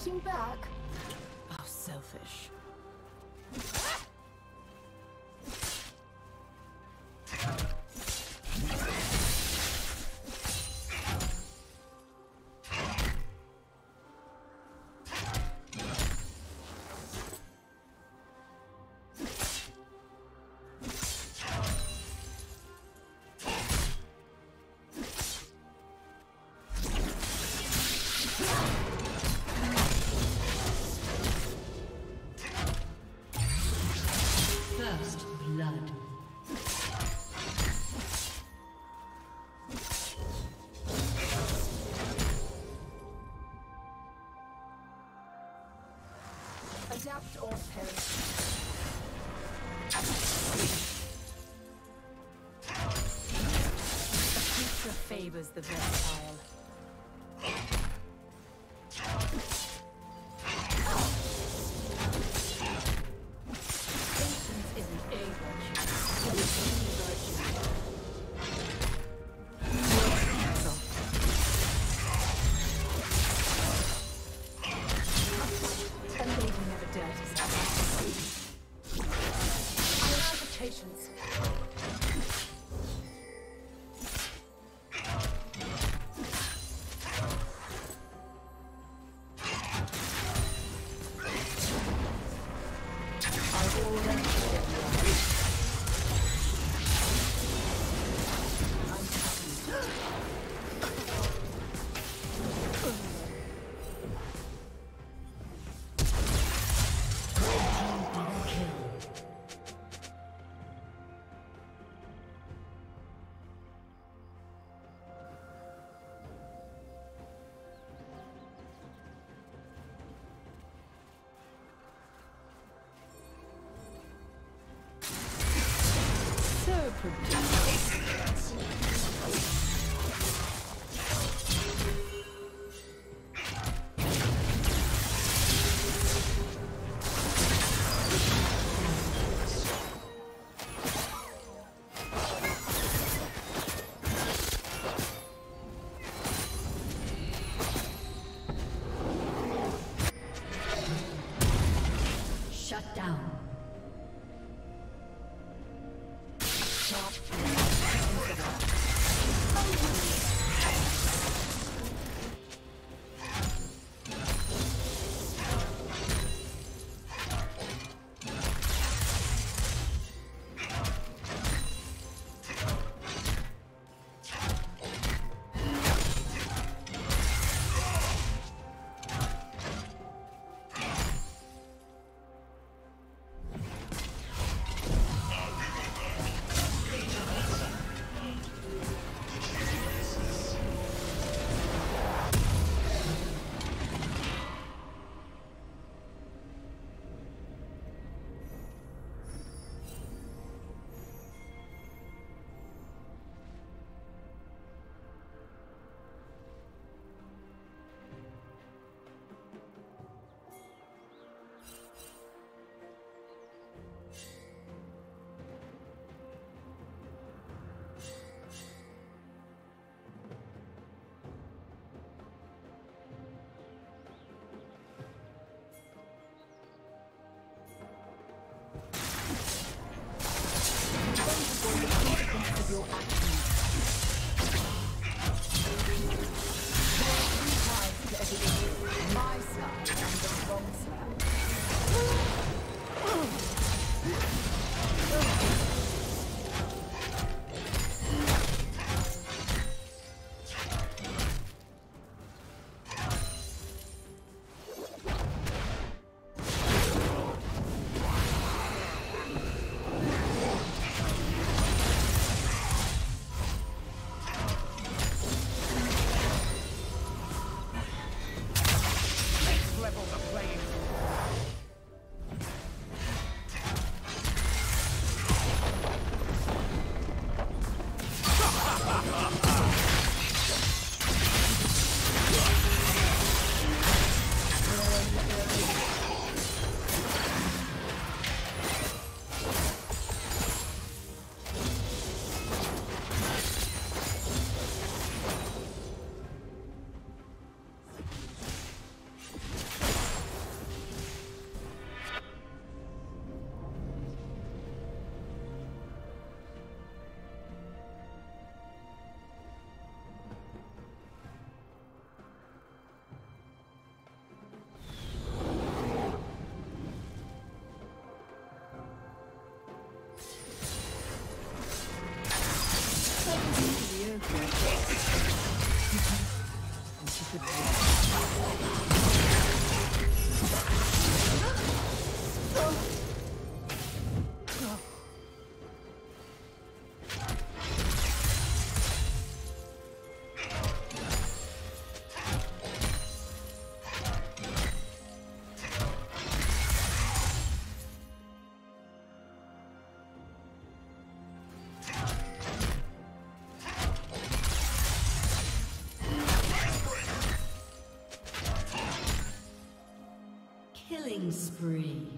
fighting back? Selfish. Adapt or perish. The future favors the best. Double Killing spree.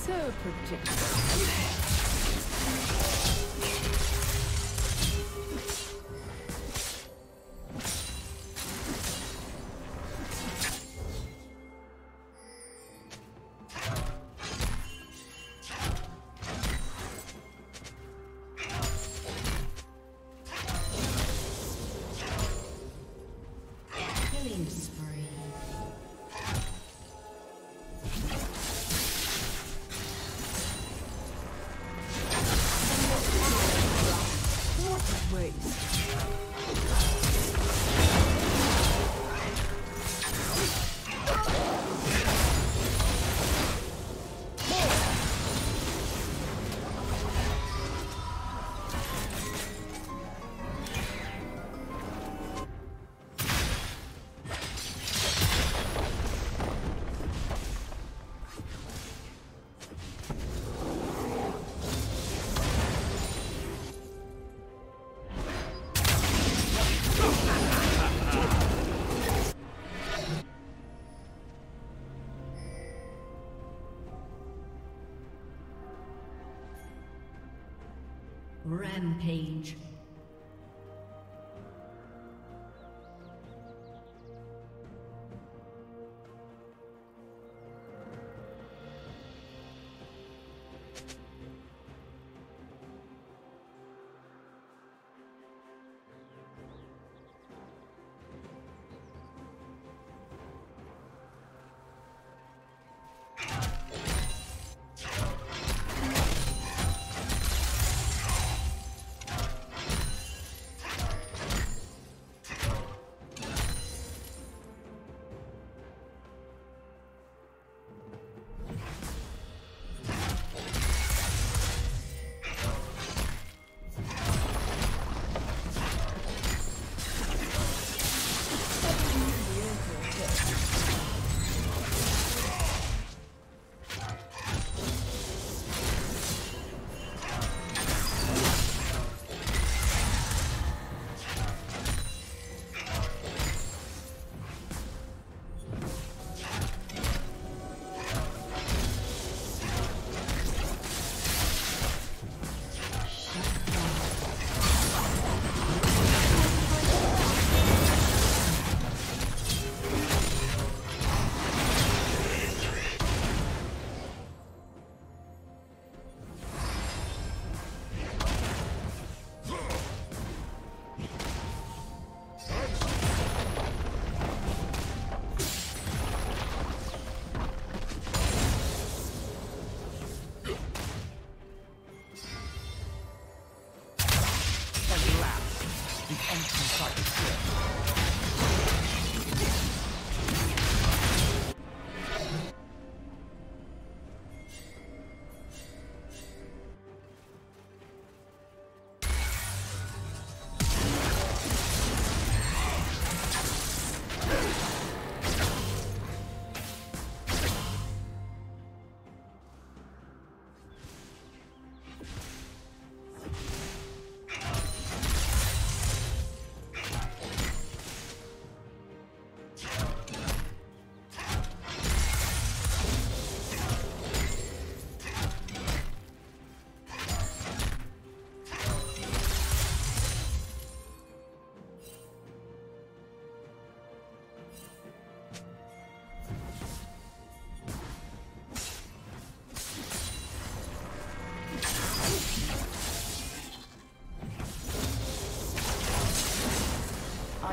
So predictable. Rampage.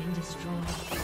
Been destroyed.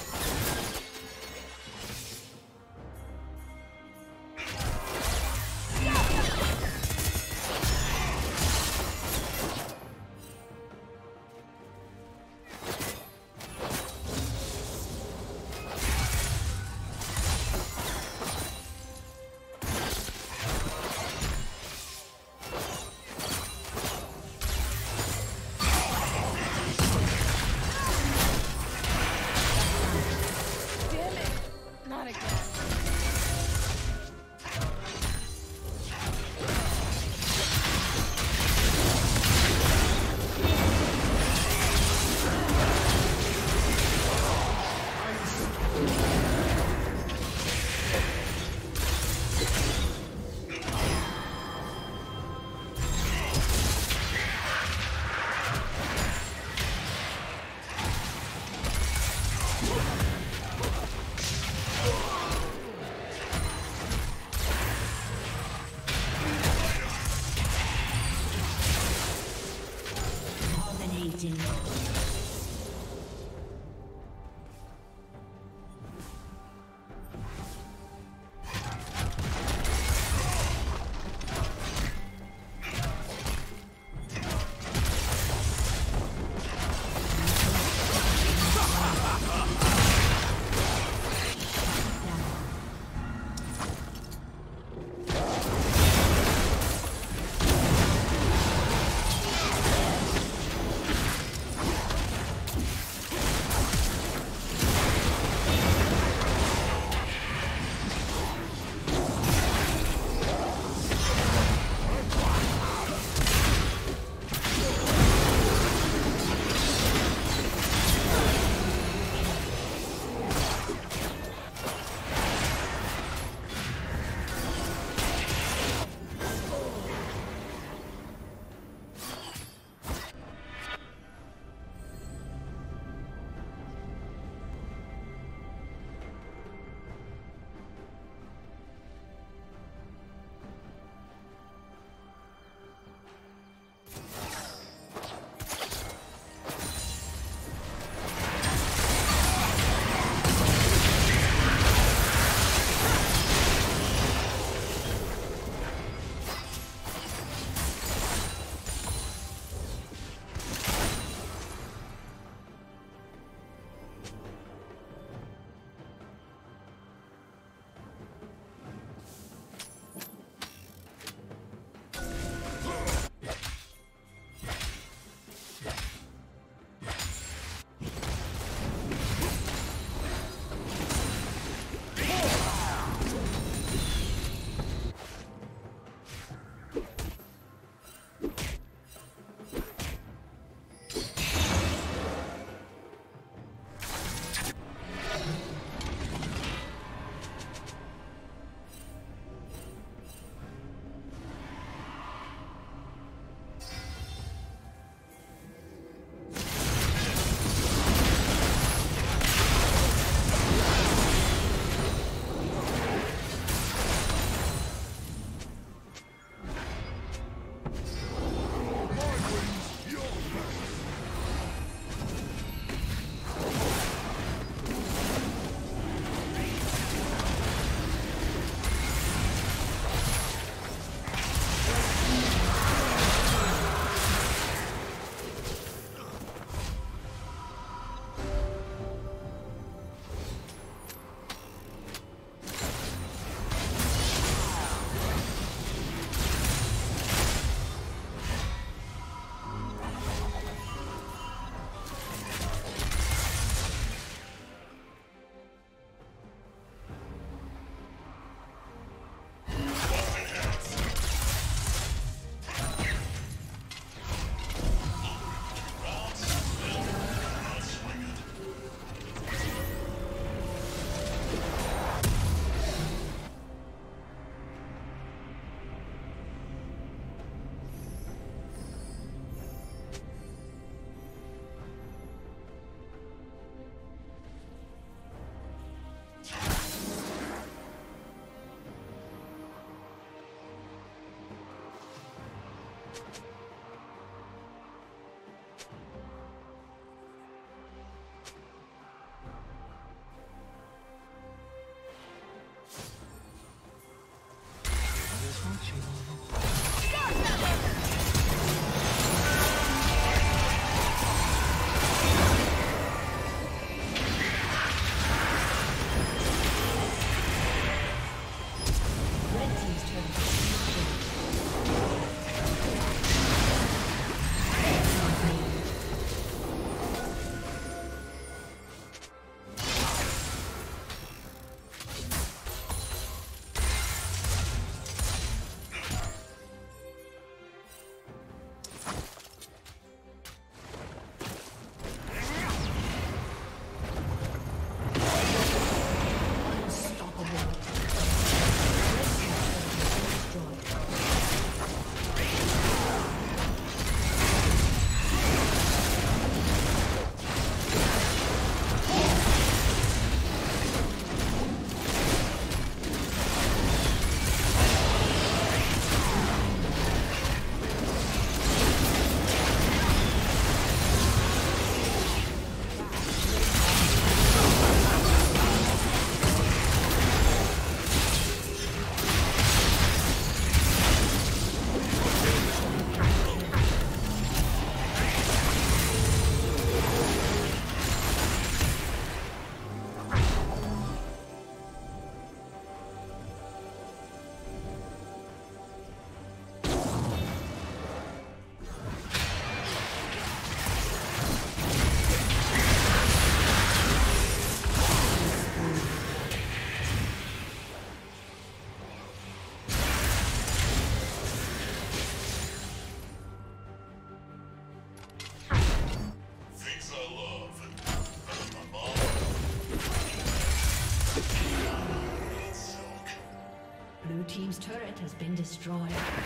Been destroyed.